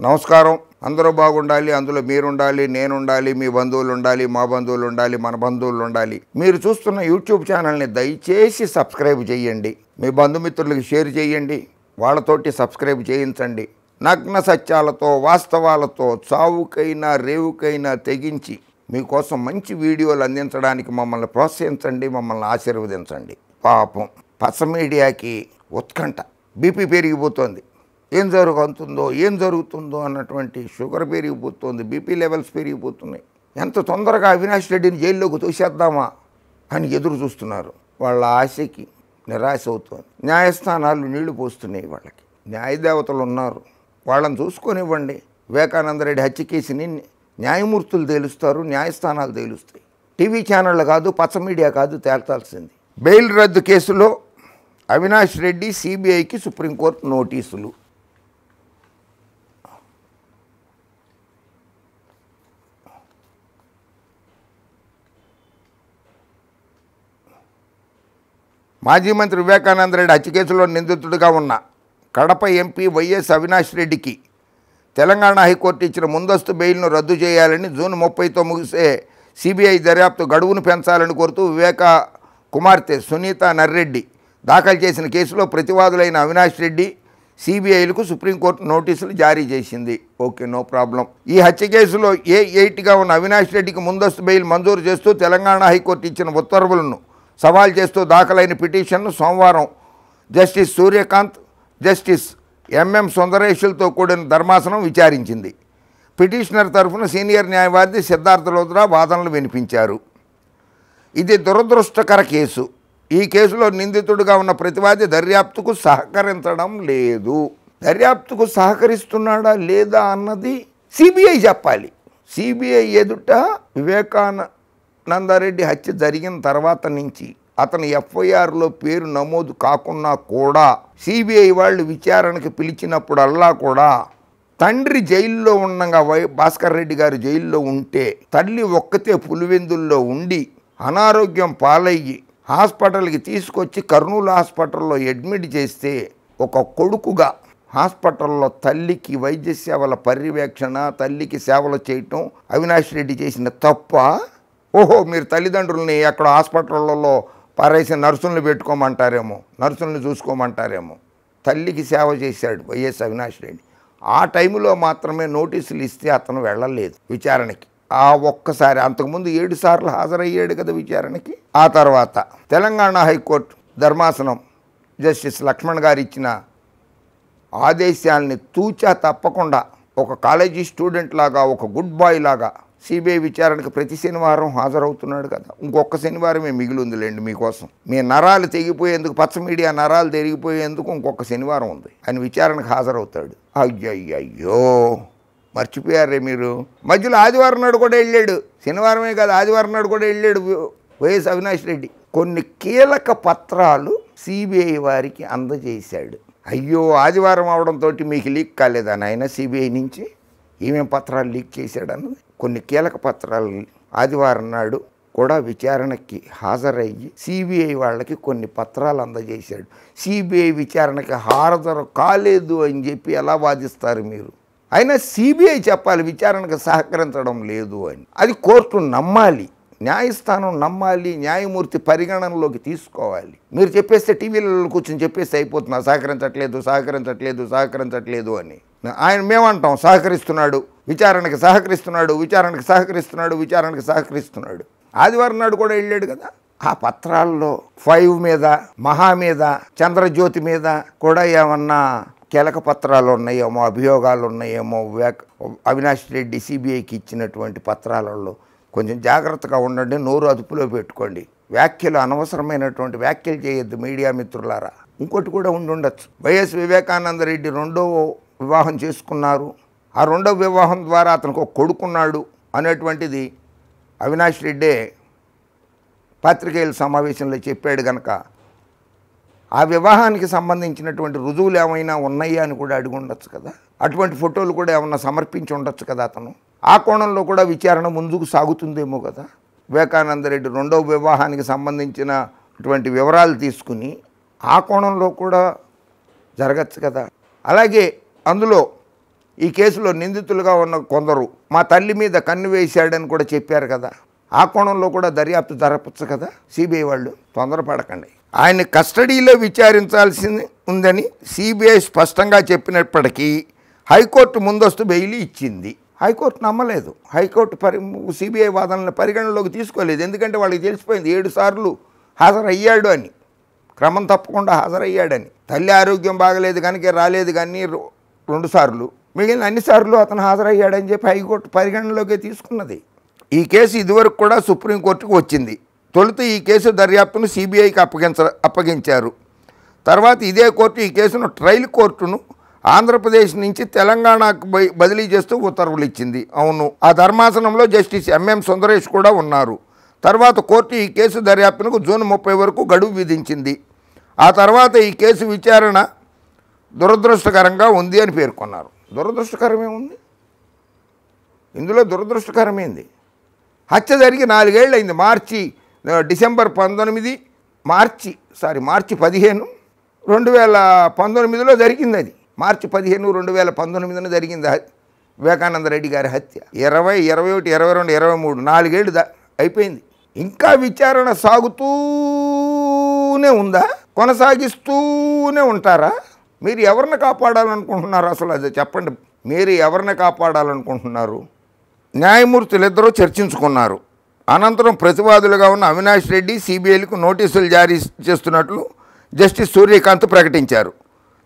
నమస్కారం. అందరూ బాగుండాలి అందులో మీరు ఉండాలి నేను ఉండాలి మీ బంధువులు ఉండాలి మా బంధువులు ఉండాలి మన బంధువులు ఉండాలి మీరు చూస్తున్న యూట్యూబ్ ఛానల్ని దయచేసి సబ్స్క్రైబ్ చేయండి. మీ బంధుమిత్రులకు షేర్ చేయండి. వాళ్ళతోటి సబ్స్క్రైబ్ చేయించండి. నగ్న సత్యాలతో వాస్తవాలతో చావుకైనా రేవుకైనా తెగించి మీకోసం మంచి వీడియోలు అందించడానికి మమ్మల్ని ప్రోత్సహించండి మమ్మల్ని ఆశీర్వదించండి. పాపం పచ్చ మీడియాకి ఉత్కంఠ బీపీ పెరిగిపోతుంది. ఏం జరుగుతుందో ఏం జరుగుతుందో అన్నటువంటి షుగర్ పెరిగిపోతుంది బీపీ లెవెల్స్ పెరిగిపోతున్నాయి. ఎంత తొందరగా అవినాష్ రెడ్డిని జైల్లోకి తోసేద్దామా అని ఎదురు చూస్తున్నారు. వాళ్ళ ఆశకి నిరాశ అవుతుంది. న్యాయస్థానాలు నీళ్ళు పోస్తున్నాయి వాళ్ళకి. న్యాయదేవతలు ఉన్నారు. వాళ్ళని చూసుకొనివ్వండి. వివేకానందరెడ్డి హత్య కేసుని న్యాయమూర్తులు తేలుస్తారు న్యాయస్థానాలు తేలుస్తాయి. టీవీ ఛానళ్ళు కాదు పచ్చ మీడియా కాదు తేల్చాల్సింది. బెయిల్ రద్దు కేసులో అవినాష్ రెడ్డి సిబిఐకి సుప్రీంకోర్టు నోటీసులు. మాజీ మంత్రి వివేకానంద రెడ్డి హత్య కేసులో నిందితుడిగా ఉన్న కడప ఎంపీ వైఎస్ అవినాష్ రెడ్డికి తెలంగాణ హైకోర్టు ఇచ్చిన ముందస్తు బెయిల్ను రద్దు చేయాలని జూన్ ముప్పైతో ముగిసే సిబిఐ దర్యాప్తు గడువును పెంచాలని కోరుతూ వివేక కుమార్తె సునీత నర్రెడ్డి దాఖలు చేసిన కేసులో ప్రతివాదులైన అవినాష్ రెడ్డి సిబిఐలకు సుప్రీంకోర్టు నోటీసులు జారీ చేసింది. Okay no problem. ఈ హత్య కేసులో ఏ ఎయిట్గా ఉన్న అవినాష్ రెడ్డికి ముందస్తు బెయిల్ మంజూరు చేస్తూ తెలంగాణ హైకోర్టు ఇచ్చిన ఉత్తర్వులను సవాల్ చేస్తూ దాఖలైన పిటిషన్ను సోమవారం జస్టిస్ సూర్యకాంత్ జస్టిస్ ఎంఎం సుందరేషులతో కూడిన ధర్మాసనం విచారించింది. పిటిషనర్ తరఫున సీనియర్ న్యాయవాది సిద్ధార్థ లోద్రా వాదనలు వినిపించారు. ఇది దురదృష్టకర కేసు. ఈ కేసులో నిందితుడిగా ఉన్న ప్రతివాది దర్యాప్తుకు సహకరించడం లేదు. దర్యాప్తుకు సహకరిస్తున్నాడా లేదా అన్నది సిబిఐ చెప్పాలి. సిబిఐ ఎదుట నందారెడ్డి హత్య జరిగిన తర్వాత నుంచి అతని ఎఫ్ఐఆర్లో పేరు నమోదు కాకున్నా కూడా సిబిఐ వాళ్ళు విచారణకు పిలిచినప్పుడల్లా కూడా తండ్రి జైల్లో ఉండగా వై భాస్కర్ రెడ్డి గారు జైల్లో ఉంటే తల్లి ఒక్కతే పులివెందుల్లో ఉండి అనారోగ్యం పాలయ్యి హాస్పిటల్కి తీసుకొచ్చి కర్నూలు హాస్పిటల్లో అడ్మిట్ చేస్తే ఒక కొడుకుగా హాస్పిటల్లో తల్లికి వైద్య సేవల పర్యవేక్షణ తల్లికి సేవలు చేయటం అవినాష్ రెడ్డి చేసిన తప్ప? ఓహో మీరు తల్లిదండ్రుల్ని ఎక్కడ హాస్పిటళ్ళలో పారేసి నర్సులను పెట్టుకోమంటారేమో నర్సుల్ని చూసుకోమంటారేమో. తల్లికి సేవ చేశాడు వైఎస్ అవినాష్ రెడ్డి. ఆ టైంలో మాత్రమే నోటీసులు ఇస్తే అతను వెళ్ళలేదు విచారణకి. ఆ ఒక్కసారి అంతకుముందు ఏడు సార్లు హాజరయ్యాడు కదా విచారణకి. ఆ తర్వాత తెలంగాణ హైకోర్టు ధర్మాసనం జస్టిస్ లక్ష్మణ్ గారు ఇచ్చిన ఆదేశాలని తూచా తప్పకుండా ఒక కాలేజీ స్టూడెంట్ లాగా ఒక గుడ్ బాయ్ లాగా సిబిఐ విచారణకు ప్రతి శనివారం హాజరవుతున్నాడు కదా. ఇంకొక శనివారమే మిగిలి ఉందిలేండి మీకోసం. మీ నరాలు తెగిపోయేందుకు పచ్చ మీడియా నరాలు తెగిపోయేందుకు ఇంకొక శనివారం ఉంది. ఆయన విచారణకు హాజరవుతాడు. అయ్యయ్యో మర్చిపోయారే మీరు? మధ్యలో ఆదివారం నాడు కూడా వెళ్ళాడు. శనివారమే కాదు ఆదివారం నాడు కూడా వెళ్ళాడు వైఎస్ అవినాష్ రెడ్డి. కొన్ని కీలక పత్రాలు సిబిఐ వారికి అందజేశాడు. అయ్యో! ఆదివారం అవడంతో మీకు లీక్ కాలేదా నాయన సిబిఐ నుంచి? ఏమేం పత్రాలు లీక్ చేశాడన్నది కొన్ని కీలక పత్రాలు ఆదివారం నాడు కూడా విచారణకి హాజరయ్యి సిబిఐ వాళ్ళకి కొన్ని పత్రాలు అందజేశాడు. సిబిఐ విచారణకి హాజరు కాలేదు అని చెప్పి ఎలా వాదిస్తారు మీరు? అయినా సిబిఐ చెప్పాలి విచారణకు సహకరించడం లేదు అని. అది కోర్టు నమ్మాలి న్యాయస్థానం నమ్మాలి న్యాయమూర్తి పరిగణనలోకి తీసుకోవాలి. మీరు చెప్పేస్తే టీవీలలో కూర్చొని చెప్పేస్తే అయిపోతున్నా సహకరించట్లేదు సహకరించట్లేదు సహకరించట్లేదు అని. ఆయన మేమంటాం సహకరిస్తున్నాడు విచారణకి సహకరిస్తున్నాడు విచారణకి సహకరిస్తున్నాడు విచారణకి సహకరిస్తున్నాడు. ఆదివారం నాడు కూడా వెళ్ళాడు కదా. ఆ పత్రాల్లో ఫైవ్ మీద మహా మీద చంద్రజ్యోతి మీద కూడా ఏమన్నా కీలక పత్రాలు ఉన్నాయేమో అభియోగాలు ఉన్నాయేమో అవినాష్ రెడ్డి సిబిఐకి ఇచ్చినటువంటి పత్రాలలో కొంచెం జాగ్రత్తగా ఉండండి నోరు అదుపులో పెట్టుకోండి. వ్యాఖ్యలు అనవసరమైనటువంటి వ్యాఖ్యలు చేయొద్దు మీడియా మిత్రులారా. ఇంకోటి కూడా ఉండి ఉండొచ్చు వైఎస్ వివేకానంద రెడ్డి రెండో వివాహం చేసుకున్నారు. ఆ రెండవ వివాహం ద్వారా అతనికి ఒక కొడుకున్నాడు అనేటువంటిది అవినాష్ రెడ్డే పాత్రికేయుల సమావేశంలో చెప్పాడు కనుక ఆ వివాహానికి సంబంధించినటువంటి రుజువులు ఏమైనా ఉన్నాయా అని కూడా అడిగి ఉండొచ్చు కదా. అటువంటి ఫోటోలు కూడా ఏమన్నా సమర్పించి ఉండొచ్చు కదా అతను. ఆ కోణంలో కూడా విచారణ ముందుకు సాగుతుందేమో కదా. వివేకానందరెడ్డి రెండవ వివాహానికి సంబంధించినటువంటి వివరాలు తీసుకుని ఆ కోణంలో కూడా జరగచ్చు కదా. అలాగే అందులో ఈ కేసులో నిందితులుగా ఉన్న కొందరు మా తల్లి మీద కన్ను వేశాడని కూడా చెప్పారు కదా. ఆ కోణంలో కూడా దర్యాప్తు జరపచ్చు కదా? సిబిఐ వాళ్ళు తొందరపడకండి. ఆయన కస్టడీలో విచారించాల్సి ఉందని సిబిఐ స్పష్టంగా చెప్పినప్పటికీ హైకోర్టు ముందస్తు బెయిలీ ఇచ్చింది. హైకోర్టు నమ్మలేదు. హైకోర్టు పరి సిబిఐ వాదనలను పరిగణనలోకి తీసుకోలేదు. ఎందుకంటే వాళ్ళకి తెలిసిపోయింది ఏడు సార్లు హాజరయ్యాడు అని. క్రమం తప్పకుండా హాజరయ్యాడని. తల్లి ఆరోగ్యం బాగలేదు కనుక రాలేదు కానీ రెండు సార్లు మిగిలిన అన్ని సార్లు అతను హాజరయ్యాడని చెప్పి హైకోర్టు పరిగణనలోకి తీసుకున్నది. ఈ కేసు ఇదివరకు కూడా సుప్రీంకోర్టుకు వచ్చింది. తొలుత ఈ కేసు దర్యాప్తును సిబిఐకి అప్పగించ అప్పగించారు. తర్వాత ఇదే కోర్టు ఈ కేసును ట్రయల్ కోర్టును ఆంధ్రప్రదేశ్ నుంచి తెలంగాణకు బదిలీ చేస్తూ ఉత్తర్వులు ఇచ్చింది. అవును ఆ ధర్మాసనంలో జస్టిస్ ఎంఎం సుందరేష్ కూడా ఉన్నారు. తర్వాత కోర్టు ఈ కేసు దర్యాప్తునకు జూన్ ముప్పై వరకు గడువు విధించింది. ఆ తర్వాత ఈ కేసు విచారణ దురదృష్టకరంగా ఉంది అని పేర్కొన్నారు. దురదృష్టకరమే ఉంది? ఇందులో దురదృష్టకరమైంది. హత్య జరిగి నాలుగేళ్ళు అయింది మార్చి డిసెంబర్ పంతొమ్మిది మార్చి సారీ మార్చి పదిహేను రెండు వేల పంతొమ్మిదిలో జరిగింది అది మార్చి పదిహేను రెండు వేల పంతొమ్మిదిన జరిగింది వివేకానంద రెడ్డి గారి హత్య. ఇరవై ఇరవై ఒకటి ఇరవై రెండు ఇరవై మూడు నాలుగేళ్ళు దా అయిపోయింది. ఇంకా విచారణ సాగుతూనే ఉందా? కొనసాగిస్తూనే ఉంటారా? మీరు ఎవరిని కాపాడాలనుకుంటున్నారు? అసలు అది చెప్పండి. మీరు ఎవరిని కాపాడాలనుకుంటున్నారు? న్యాయమూర్తులు ఇద్దరూ చర్చించుకున్నారు. అనంతరం ప్రతివాదులుగా ఉన్న అవినాష్ రెడ్డి సిబిఐలకు నోటీసులు జారీ చేస్తున్నట్లు జస్టిస్ సూర్యకాంత్ ప్రకటించారు.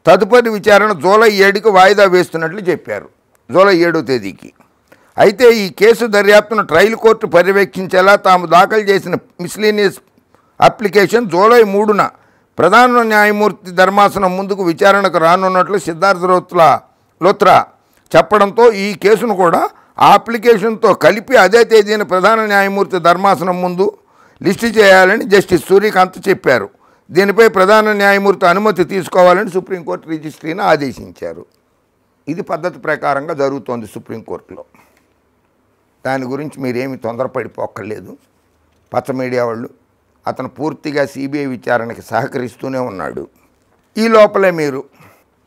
తదుపరి విచారణ జూలై ఏడుకి వాయిదా వేస్తున్నట్లు చెప్పారు. జూలై ఏడో తేదీకి. అయితే ఈ కేసు దర్యాప్తును ట్రయల్ కోర్టు పర్యవేక్షించేలా తాము దాఖలు చేసిన మిస్లీనియస్ అప్లికేషన్ జూలై మూడున ప్రధాన న్యాయమూర్తి ధర్మాసనం ముందుకు విచారణకు రానున్నట్లు సిద్ధార్థ లోత్రా లోత్రా చెప్పడంతో ఈ కేసును కూడా ఆ అప్లికేషన్తో కలిపి అదే తేదీన ప్రధాన న్యాయమూర్తి ధర్మాసనం ముందు లిస్టు చేయాలని జస్టిస్ సూర్యకాంత్ చెప్పారు. దీనిపై ప్రధాన న్యాయమూర్తి అనుమతి తీసుకోవాలని సుప్రీంకోర్టు రిజిస్ట్రీని ఆదేశించారు. ఇది పద్ధతి ప్రకారంగా జరుగుతోంది సుప్రీంకోర్టులో. దాని గురించి మీరేమి తొందరపడిపోక్కర్లేదు. పచ్చ మీడియా వాళ్ళు అతను పూర్తిగా సిబిఐ విచారణకి సహకరిస్తూనే ఉన్నాడు. ఈ లోపలే మీరు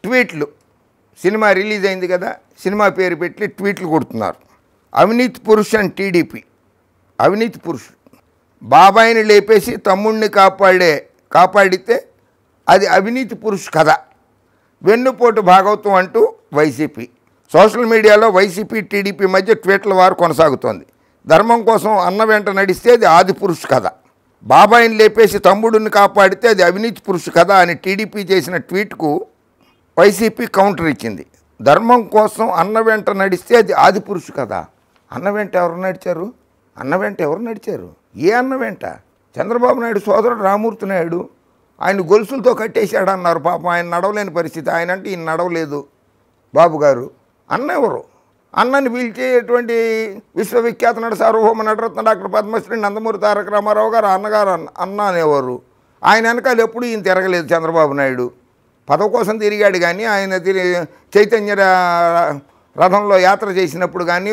ట్వీట్లు సినిమా రిలీజ్ అయింది కదా సినిమా పేరు పెట్టి ట్వీట్లు కొడుతున్నారు. అవినీతి పురుష్ అండ్ టీడీపీ. అవినీతి పురుషుడు బాబాయిని లేపేసి తమ్ముణ్ణి కాపాడే కాపాడితే అది అవినీతి పురుష్ కథ. వెన్నుపోటు భాగవతం అంటూ వైసీపీ. సోషల్ మీడియాలో వైసీపీ టీడీపీ మధ్య ట్వీట్ల వారు కొనసాగుతోంది. ధర్మం కోసం అన్న వెంట నడిస్తే అది ఆది పురుష్ కథ. బాబాయిని లేపేసి తమ్ముడిని కాపాడితే అది అవినీతి పురుషు కదా అని టీడీపీ చేసిన ట్వీట్కు వైసీపీ కౌంటర్ ఇచ్చింది. ధర్మం కోసం అన్న వెంట నడిస్తే అది ఆది పురుషు కదా. అన్న వెంట ఎవరు నడిచారు? అన్న వెంట ఎవరు నడిచారు? ఏ అన్న వెంట? చంద్రబాబు నాయుడు సోదరుడు రామూర్తి నాయుడు. ఆయన గొలుసులతో కట్టేశాడు అన్నారు పాపం. ఆయన నడవలేని పరిస్థితి. ఆయన అంటే ఈయన నడవలేదు. బాబు గారు అన్న ఎవరు? అన్నని పిలిచేటువంటి విశ్వవిఖ్యాత నట సార్వభౌమ నటరత్న డాక్టర్ పద్మశ్రీ నందమూరి తారక రామారావు గారు అన్నగారు అన్న అన్న అనేవారు. ఆయన వెనకాల ఎప్పుడు ఈయన తిరగలేదు చంద్రబాబు నాయుడు. పదవి కోసం తిరిగాడు కానీ ఆయన తిరిగి చైతన్య రథంలో యాత్ర చేసినప్పుడు కానీ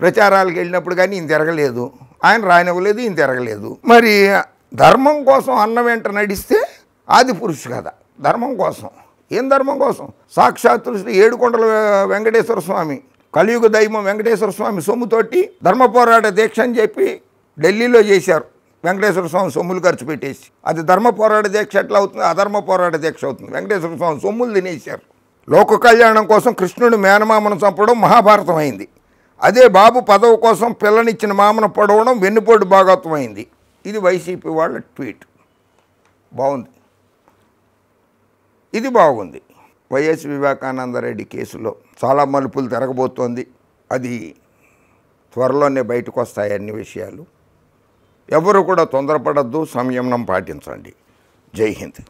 ప్రచారాలకు వెళ్ళినప్పుడు కానీ ఈయన తిరగలేదు. ఆయన రానివ్వలేదు ఈయన తిరగలేదు. మరి ధర్మం కోసం అన్న వెంట నడిస్తే ఆది పురుషు కదా ధర్మం కోసం. ఏం ధర్మం కోసం? సాక్షాత్తు శ్రీ ఏడుకొండల వెంకటేశ్వర స్వామి. కలియుగ దైవం వెంకటేశ్వర స్వామి సొమ్ముతోటి ధర్మ పోరాట దీక్ష అని చెప్పి ఢిల్లీలో చేశారు. వెంకటేశ్వర స్వామి సొమ్ములు ఖర్చు పెట్టేసి. అది ధర్మ పోరాట దీక్ష ఎట్లా అవుతుంది? అధర్మ పోరాట దీక్ష అవుతుంది. వెంకటేశ్వర స్వామి సొమ్ములు తినేశారు. లోక కళ్యాణం కోసం కృష్ణుడు మేనమామను చంపడం మహాభారతం అయింది. అదే బాబు పదవి కోసం పిల్లనిచ్చిన మామను పొడవడం వెన్నుపోటు భాగత్వం అయింది. ఇది వైసీపీ వాళ్ళ ట్వీట్. బాగుంది. ఇది బాగుంది. వైఎస్ వివేకానందరెడ్డి కేసులో చాలా మలుపులు తిరగబోతోంది. అది త్వరలోనే బయటకు వస్తాయి అన్ని విషయాలు. ఎవరు కూడా తొందరపడద్దు సంయమనం పాటించండి. జై హింద్.